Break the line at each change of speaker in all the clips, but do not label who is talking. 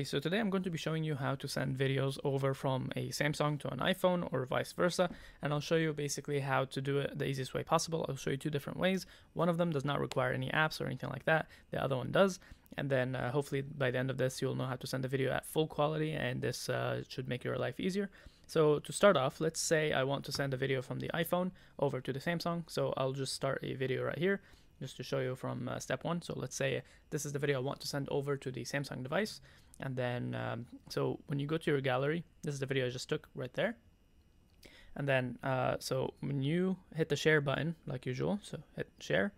Hey, so today I'm going to be showing you how to send videos over from a Samsung to an iPhone or vice versa, and I'll show you basically how to do it the easiest way possible. I'll show you two different ways. One of them does not require any apps or anything like that. The other one does, and then uh, hopefully by the end of this you'll know how to send a video at full quality, and this uh, should make your life easier. So to start off, let's say I want to send a video from the iPhone over to the Samsung, so I'll just start a video right here just to show you from uh, step one. So let's say this is the video I want to send over to the Samsung device. And then, um, so when you go to your gallery, this is the video I just took right there. And then, uh, so when you hit the share button, like usual, so hit share,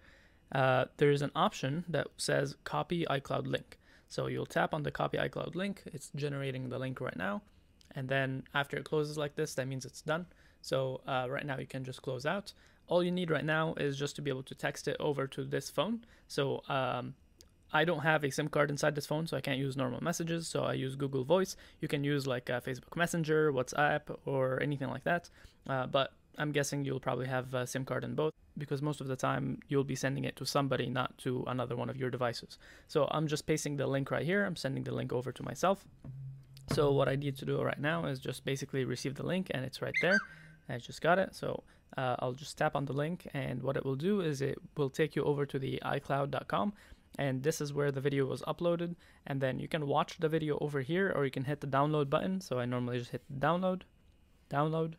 uh, there's an option that says copy iCloud link. So you'll tap on the copy iCloud link. It's generating the link right now. And then after it closes like this, that means it's done. So uh, right now you can just close out. All you need right now is just to be able to text it over to this phone. So um, I don't have a SIM card inside this phone, so I can't use normal messages. So I use Google Voice. You can use like uh, Facebook Messenger, WhatsApp, or anything like that. Uh, but I'm guessing you'll probably have a SIM card in both because most of the time you'll be sending it to somebody, not to another one of your devices. So I'm just pasting the link right here. I'm sending the link over to myself. So what I need to do right now is just basically receive the link and it's right there. I just got it. So uh, I'll just tap on the link and what it will do is it will take you over to the iCloud.com and this is where the video was uploaded. And then you can watch the video over here or you can hit the download button. So I normally just hit download download.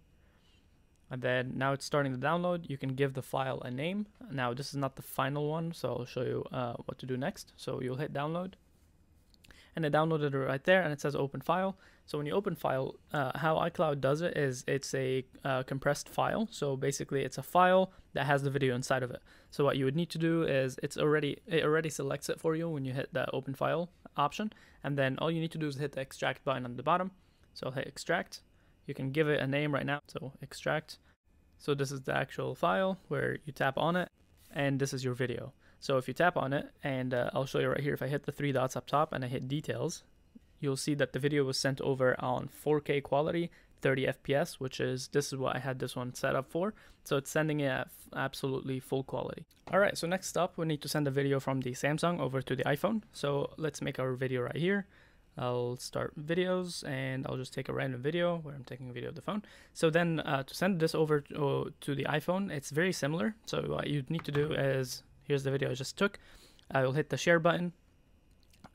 And then now it's starting to download. You can give the file a name. Now this is not the final one so I'll show you uh, what to do next. So you'll hit download and I downloaded it right there and it says open file. So when you open file, uh, how iCloud does it is it's a uh, compressed file. So basically it's a file that has the video inside of it. So what you would need to do is it's already, it already selects it for you when you hit that open file option. And then all you need to do is hit the extract button on the bottom. So I'll hit extract. You can give it a name right now. So extract. So this is the actual file where you tap on it and this is your video. So if you tap on it, and uh, I'll show you right here, if I hit the three dots up top and I hit details, you'll see that the video was sent over on 4K quality, 30 FPS, which is, this is what I had this one set up for. So it's sending it at absolutely full quality. All right, so next up, we need to send a video from the Samsung over to the iPhone. So let's make our video right here. I'll start videos and I'll just take a random video where I'm taking a video of the phone. So then uh, to send this over to, uh, to the iPhone, it's very similar. So what you'd need to do is Here's the video I just took. I will hit the share button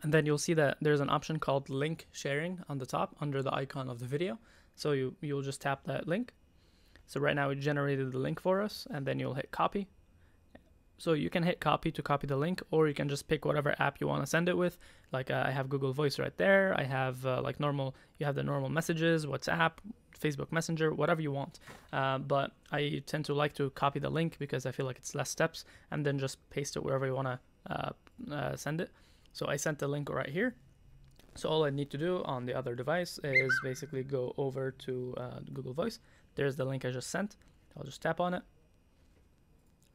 and then you'll see that there's an option called link sharing on the top under the icon of the video. So you, you'll just tap that link. So right now it generated the link for us and then you'll hit copy. So you can hit copy to copy the link or you can just pick whatever app you want to send it with. Like uh, I have Google Voice right there. I have uh, like normal, you have the normal messages, WhatsApp, Facebook Messenger, whatever you want. Uh, but I tend to like to copy the link because I feel like it's less steps and then just paste it wherever you want to uh, uh, send it. So I sent the link right here. So all I need to do on the other device is basically go over to uh, Google Voice. There's the link I just sent. I'll just tap on it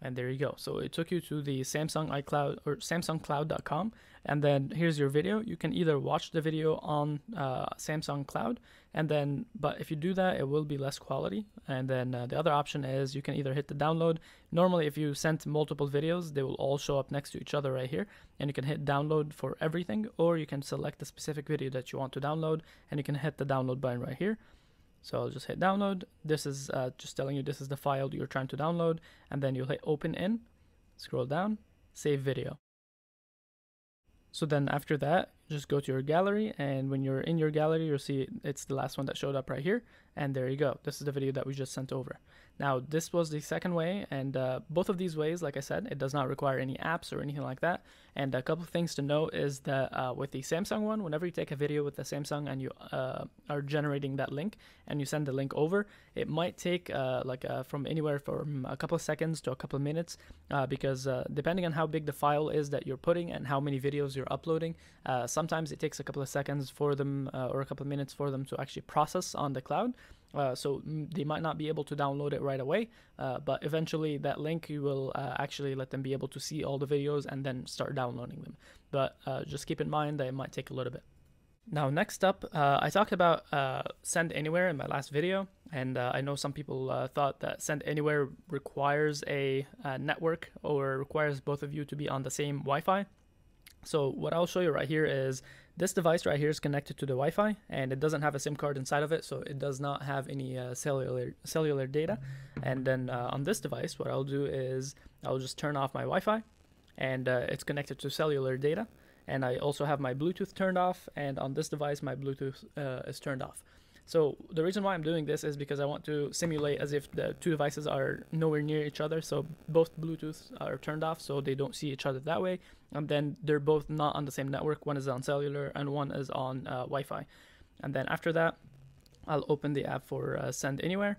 and there you go. So it took you to the Samsung iCloud or SamsungCloud.com, and then here's your video. You can either watch the video on uh, Samsung Cloud, and then but if you do that, it will be less quality. And then uh, the other option is you can either hit the download. Normally, if you send multiple videos, they will all show up next to each other right here, and you can hit download for everything, or you can select the specific video that you want to download, and you can hit the download button right here. So I'll just hit download. This is uh, just telling you this is the file you're trying to download. And then you'll hit open in, scroll down, save video. So then after that, just go to your gallery and when you're in your gallery, you'll see it's the last one that showed up right here. And there you go. This is the video that we just sent over. Now, this was the second way, and uh, both of these ways, like I said, it does not require any apps or anything like that. And a couple things to note is that uh, with the Samsung one, whenever you take a video with the Samsung and you uh, are generating that link and you send the link over, it might take uh, like uh, from anywhere from a couple of seconds to a couple of minutes uh, because depending on how big the file is that you're putting and how many videos you're uploading, sometimes it takes a couple of seconds for them or a couple of minutes for them to actually process on the cloud. Uh, so they might not be able to download it right away, uh, but eventually that link you will uh, actually let them be able to see all the videos and then start downloading them. But uh, just keep in mind that it might take a little bit. Now, next up, uh, I talked about uh, Send Anywhere in my last video, and I know some people thought that Send Anywhere requires a network or requires both of you to be on the same Wi-Fi. So what I'll show you right here is This device right here is connected to the Wi-Fi and it doesn't have a SIM card inside of it, so it does not have any uh, cellular cellular data. And then uh, on this device, what I'll do is I'll just turn off my Wi-Fi, and uh, it's connected to cellular data. And I also have my Bluetooth turned off, and on this device, my Bluetooth uh, is turned off. So the reason why I'm doing this is because I want to simulate as if the two devices are nowhere near each other. So both Bluetooth are turned off so they don't see each other that way. And then they're both not on the same network. One is on cellular and one is on uh, Wi-Fi. And then after that, I'll open the app for uh, Send Anywhere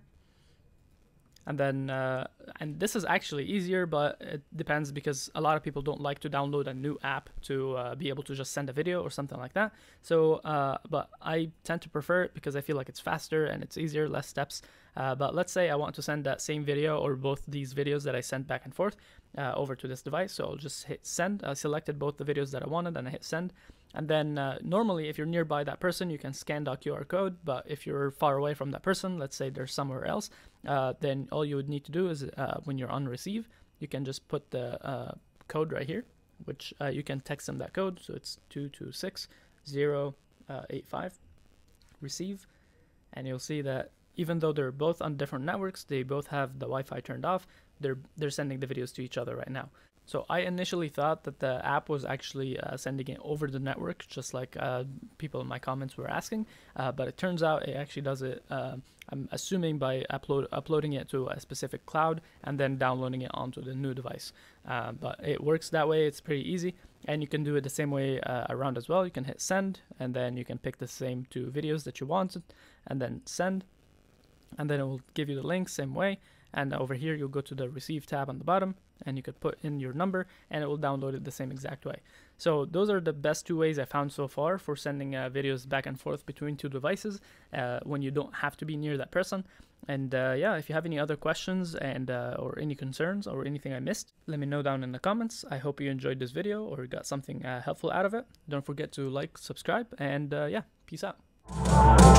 and then uh, and this is actually easier but it depends because a lot of people don't like to download a new app to uh, be able to just send a video or something like that. So uh, but i tend to prefer it because i feel like it's faster and it's easier less steps. Uh, but let's say i want to send that same video or both these videos that i sent back and forth uh, over to this device. So i'll just hit send. I selected both the videos that i wanted and i hit send. And then uh, normally, if you're nearby that person, you can scan that QR code. But if you're far away from that person, let's say they're somewhere else, uh, then all you would need to do is uh, when you're on receive, you can just put the uh, code right here, which uh, you can text them that code. So it's 226085 uh, receive. And you'll see that even though they're both on different networks, they both have the Wi-Fi turned off. They're they're sending the videos to each other right now. So I initially thought that the app was actually uh, sending it over the network, just like uh, people in my comments were asking. Uh, but it turns out it actually does it. Uh, I'm assuming by upload uploading it to a specific cloud and then downloading it onto the new device. Uh, but it works that way. It's pretty easy, and you can do it the same way uh, around as well. You can hit send, and then you can pick the same two videos that you wanted, and then send, and then it will give you the link same way. And over here, you'll go to the receive tab on the bottom and you could put in your number and it will download it the same exact way. So those are the best two ways I found so far for sending uh, videos back and forth between two devices uh, when you don't have to be near that person. And uh, yeah, if you have any other questions and uh, or any concerns or anything I missed, let me know down in the comments. I hope you enjoyed this video or got something uh, helpful out of it. Don't forget to like, subscribe, and uh, yeah, peace out.